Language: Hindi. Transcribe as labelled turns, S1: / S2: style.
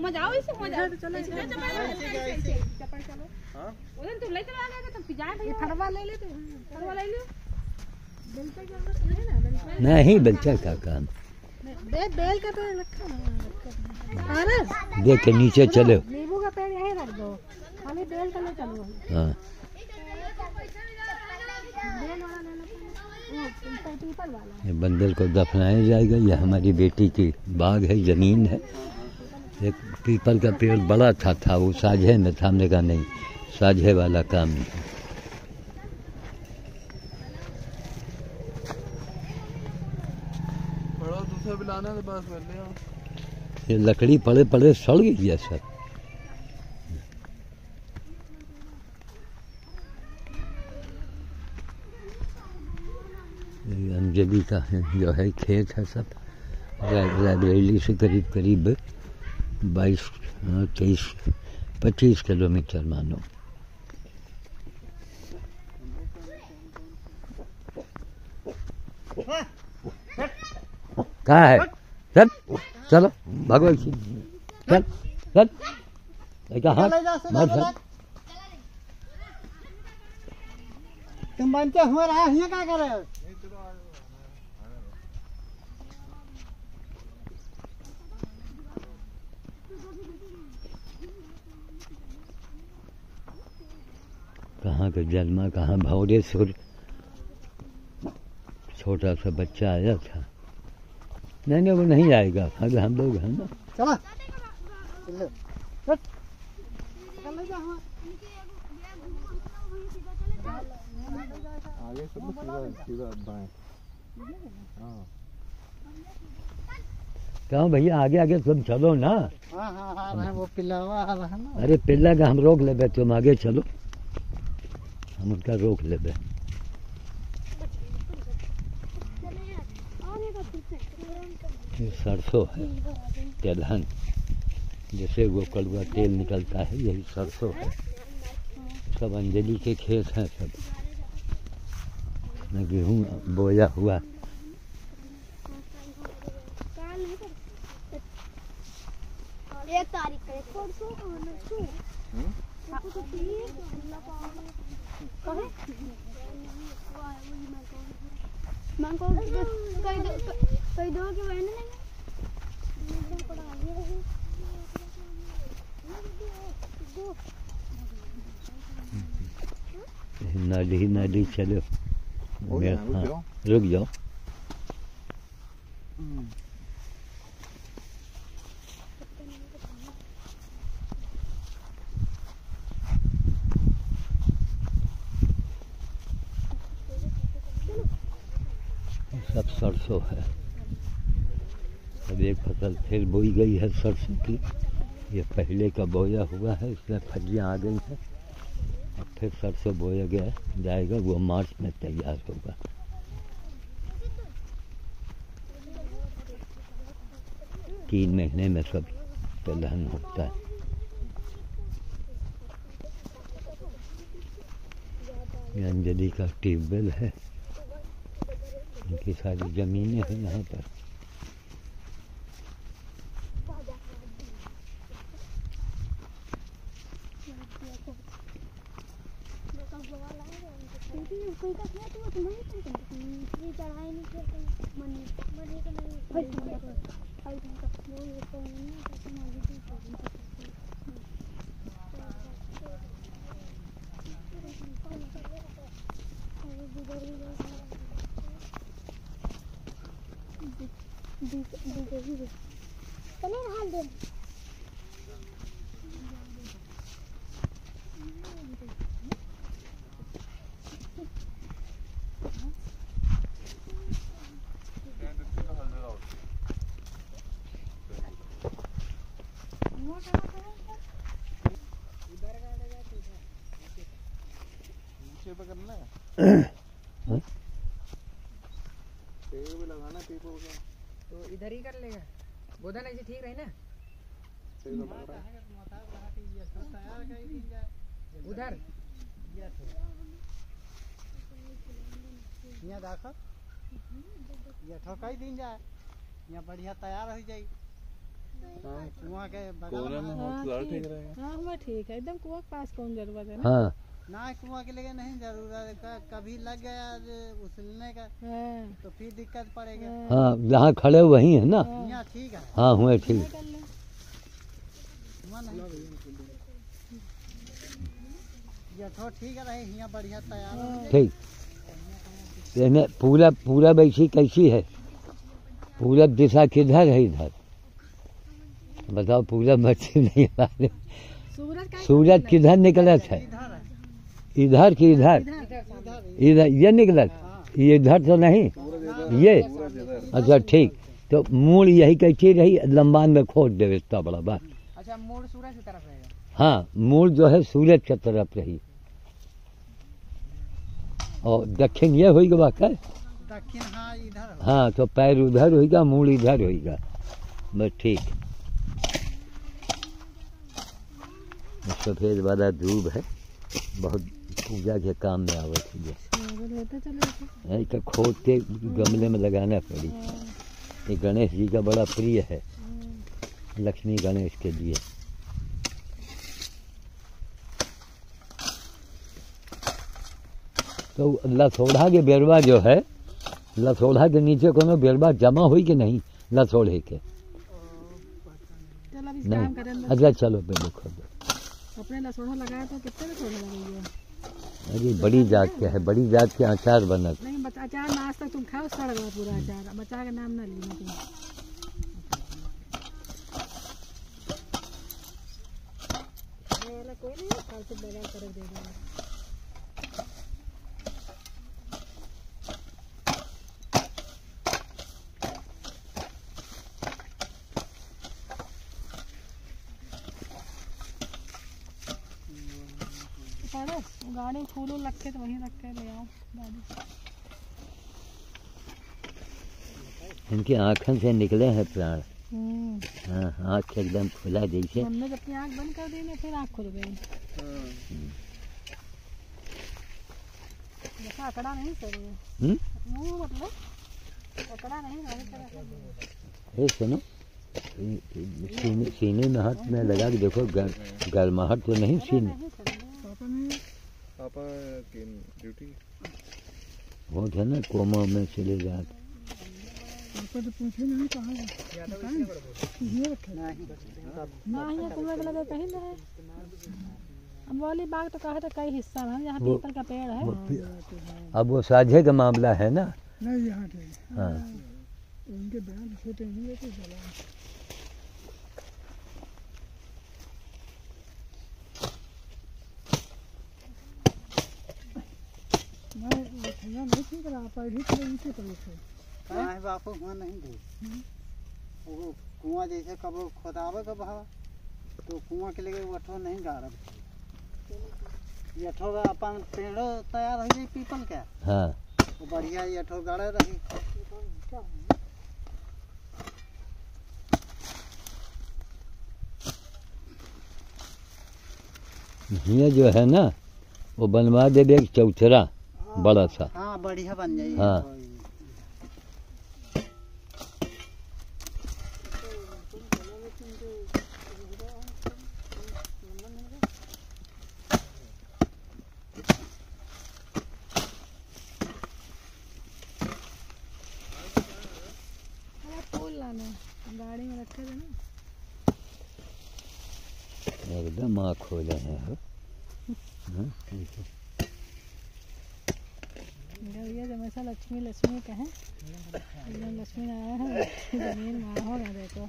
S1: मज़ा आओ इसे मज़ा चलो चलो चलो
S2: हाँ
S1: उधर तुम ले चलो आगे तो पिजा ये फड़वा ले ले तू फड़वा ले लो बेल पे क्या है ना
S3: नहीं बच्चा का काम।
S1: बे बेल का तो रखा है अरे
S3: देख के नीचे चले।
S1: नींबू का पेड़ यहीं रख दो खाली बेल का ले चलो
S3: हाँ।
S1: बेल वाला
S3: ये बंदर को दफनाया जाएगा। यह हमारी बेटी की बाग है ज़मीन है। एक पीपल का पेड़ बड़ा था था वो साझे में था। हमने कहा नहीं साझे वाला काम नहीं
S2: कर
S3: ये लकड़ी पड़े पड़े सड़ गई है सब। ये अंजलि का है जो है खेत है सब। रायबरेली से करीब करीब बाईस हाँ, तेईस पच्चीस किलोमीटर मानो। कहाँ है? चल चलो भगवान की। चल चल। चल
S4: तुम बनते हुए रहा क्या कर? रहे हो
S3: कहाँ का जन्मा कहाँ भौरेश्वर छोटा सा बच्चा आया था। नहीं नहीं वो नहीं आएगा। अगर हम लोग हैं ना।
S4: चलो। ले हाँ
S2: आगे से सीधा सीधा बाएँ।
S3: कहो भैया आगे आगे तुम चलो ना।
S4: हाँ हाँ हैं वो पिलावा आ रहा है ना।
S3: अरे पिल्ला का हम रोक लेबे तुम आगे चलो। हम उनका रोक लेबे ये सरसों है तेलहन जैसे वो कड़वा तेल निकलता है यही सरसों है सब अंजलि के खेत हैं। सब गेहूँ बोया हुआ
S5: एक तारीख का कहे मैं कई दो कई दो की बहन नहीं
S3: नदी नदी चलो
S2: रुक जाओ।
S3: रुक जाओ ये सब सरसों है। अब एक फ़सल फिर बोई गई है सरसों की। ये पहले का बोया हुआ है, इसमें फलियाँ आ गई हैं। अब फिर सरसों बोया गया जाएगा, वो मार्च में तैयार होगा। तीन महीने में सब तिलहन होता है। अंजलि का ट्यूबवेल है। इनकी सारी ज़मीनें हैं यहाँ पर।
S5: कोई का किया
S6: इधर ही कर लेगा। गोदन ऐसे ठीक रही ना?
S2: तो है।
S6: उधर।
S4: यहाँ देखो। ये ठोकाई दिन जाए। यहाँ बढ़िया तैयार हो जाए।
S2: हाँ।
S4: कुआँ के बगल
S2: में
S4: में।
S2: हो ठीक। रहेगा
S1: हाँ हुआ ठीक है। एकदम कुआँ के पास कौन ज़रूरत है
S3: हाँ।
S4: ना कुआँ के लिए नहीं ज़रूरत है कभी लग गया उछलने का
S1: हाँ।
S4: तो फिर दिक्कत पड़ेगा।
S3: हाँ। जहाँ खड़े वहीं है ना।
S4: ठीक है।
S3: हाँ हुए ठीक।
S4: तो ठीक है रहे यहाँ बढ़िया तैयार
S3: ठीक। इन्हें पूरा पूरा वैसी कैसी है? पूरब दिशा किधर है इधर? बताओ पूरब मच्छी नहीं
S1: सूरज
S3: सूरज किधर निकलत है?
S4: इधर
S3: की इधर।
S4: इधर
S3: ये निकलत ये इधर तो नहीं ये। अच्छा ठीक। तो मूल यही कैसी रही लंबान में खोद देवे इतना बड़ा बात।
S6: अच्छा मोड़ सूरज की तरफ़ रहेगा।
S3: हाँ मूल जो है सूरज की तरफ़ रही। और दक्षिण ये होगी बात है
S4: दक्षिण इधर। हाँ
S3: तो पैर उधर होगा मूल इधर होगा बस ठीक। सफ़ेद वाला धूप है बहुत पूजा के काम में है
S1: जाते
S3: है तो खोद के गमले में लगाना पड़ी। ये गणेश जी का बड़ा प्रिय है। लक्ष्मी गणेश के लिए। तो लसोड़ा के बेरवा जो है लसोड़ा के नीचे कोनो बेरवा जमा हुई कि नहीं लसोड़े के? नहीं। अच्छा चलो पहले खोदो
S1: अपने लसोड़ा लगाया तो कितने में थोड़ा लगी है
S3: अरे बड़ी जात क्या है बड़ी जात के अचार बनत।
S1: नहीं बचा अचार ना आज तक तुम खाओ सड़ गया पूरा अचार बचा के नाम ना लेना तुम। कोई नहीं कर देगा गाड़ी फूल उल रखे तो वहीं रख के ले आओ गाड़ी
S3: इनकी आँखन से निकले हैं प्राण
S1: हम्म।
S3: हाँ आँख एकदम खुला जैसे
S1: हमने जब अपनी आँख बंद कर दी ना फिर आँख खुल गई। देखा अकड़ा नहीं सर
S3: हम्म?
S1: मुँह मतलब अकड़ा नहीं
S3: हे सुनो सीने में हाथ में लगा के देखो गर, गर्माहट तो नहीं सीने
S1: नहीं सर
S2: पापा की ड्यूटी
S3: वो है ना कोमा में चले जाते
S1: ना यहाँ तुम्हें लगे कहीं ना है। अम्बोली बाग तो कहा था कई हिस्सा में है, पीपल का पेड़ है।
S3: वो अब वो साझे का मामला है ना?
S4: नहीं यहाँ ठीक
S3: हाँ।
S4: उनके बयान छोटे नहीं रहते मैं भैया नहीं ठीक रहा पैड़ी तो नीचे पड़े थे कहाँ है बापू वहाँ नहीं थे वो कुआँ जैसे कब खोदावे का भाव तो कुआँ के लिए वठो नहीं गाड़ब। यठो का अपन पेड़ तैयार हो जाए पीपल का।
S3: हाँ।
S4: वो बढ़िया यठो गाड़े रही।
S3: ये जो है ना वो बनवा एक चौथरा। बड़ा सा।
S4: हाँ बढ़िया बन जाइए
S3: हाँ।
S1: है। गाड़ी में रखे थे ना।
S3: एकदम आँख खोले हैं। हो? हाँ,
S1: भैया जब ऐसा लक्ष्मी लक्ष्मी कहें लक्ष्मी नारायण है ज़मीन वहाँ हो गया देखो